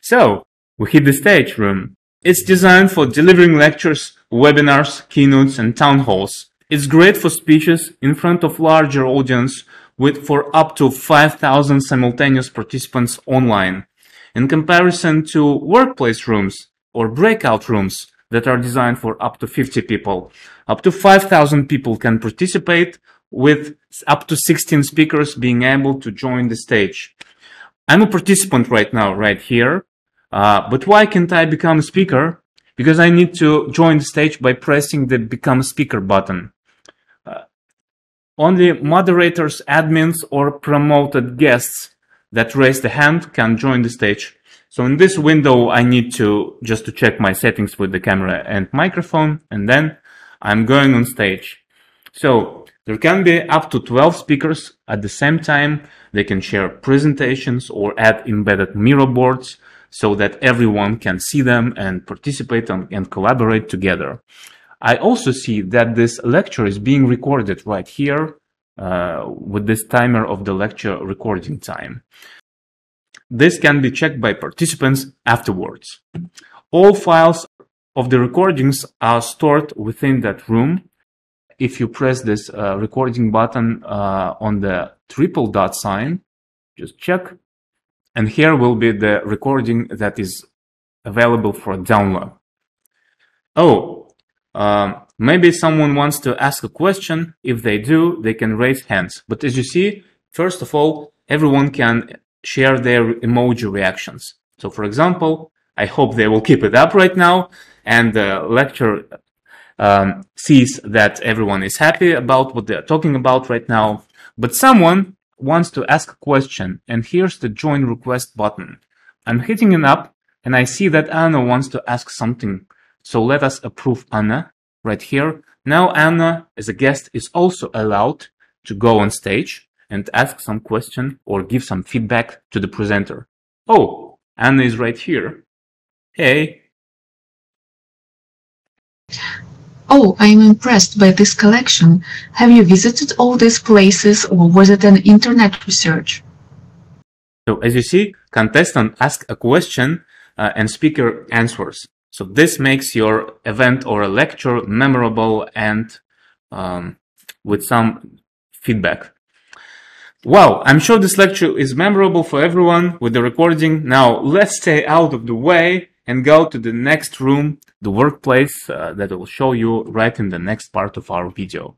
So, we hit the stage room. It's designed for delivering lectures, webinars, keynotes, and town halls. It's great for speeches in front of larger audience with for up to 5,000 simultaneous participants online. In comparison to workplace rooms or breakout rooms that are designed for up to 50 people, up to 5,000 people can participate with up to 16 speakers being able to join the stage. I'm a participant right now, right here. Uh, but why can't I become a speaker? Because I need to join the stage by pressing the become speaker button. Uh, only moderators, admins, or promoted guests that raise the hand can join the stage. So in this window, I need to just to check my settings with the camera and microphone, and then I'm going on stage. So there can be up to 12 speakers at the same time. They can share presentations or add embedded Miro boards so that everyone can see them and participate and collaborate together. I also see that this lecture is being recorded right here uh, with this timer of the lecture recording time. This can be checked by participants afterwards. All files of the recordings are stored within that room. If you press this uh, recording button uh, on the triple dot sign, just check. And here will be the recording that is available for download. Oh, um, maybe someone wants to ask a question. If they do, they can raise hands. But as you see, first of all, everyone can share their emoji reactions. So for example, I hope they will keep it up right now and the lecture um, sees that everyone is happy about what they're talking about right now. But someone wants to ask a question and here's the join request button. I'm hitting it up and I see that Anna wants to ask something. So let us approve Anna right here. Now Anna as a guest is also allowed to go on stage and ask some question or give some feedback to the presenter. Oh, Anna is right here. Hey. Oh, I'm impressed by this collection. Have you visited all these places or was it an internet research? So as you see, contestant asks a question uh, and speaker answers. So this makes your event or a lecture memorable and um, with some feedback. Wow, I'm sure this lecture is memorable for everyone with the recording. Now let's stay out of the way and go to the next room, the workplace uh, that I will show you right in the next part of our video.